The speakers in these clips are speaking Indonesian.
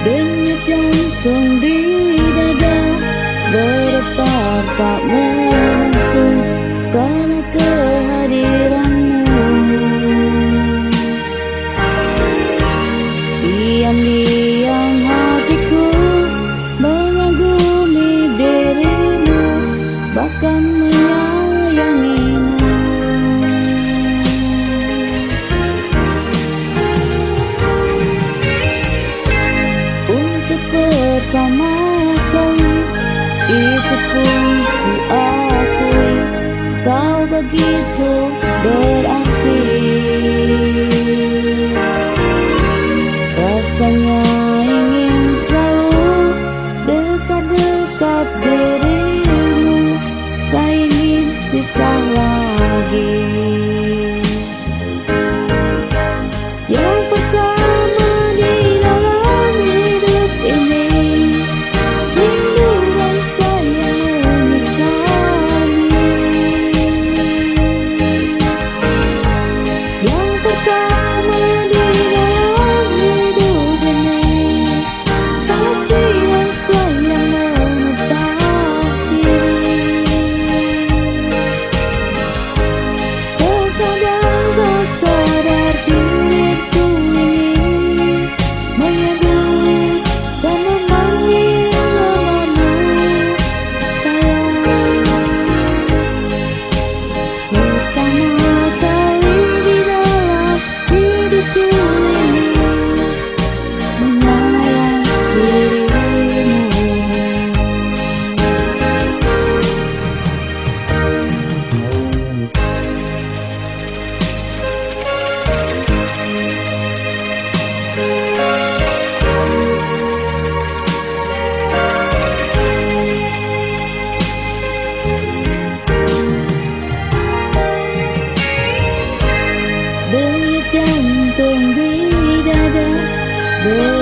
Denyut jantung di dada Berdetak tak menentu Karena kehadiran begitu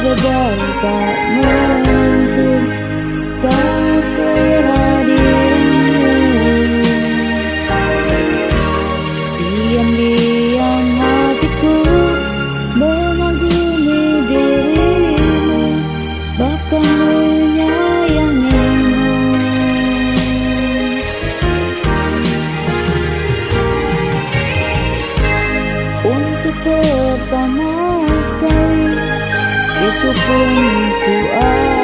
berdebar tak menentu Tak terhadimu Diam-diam hatiku Mengagumi dirimu Bahkan menyayangimu Untuk pertama 我不能不爱。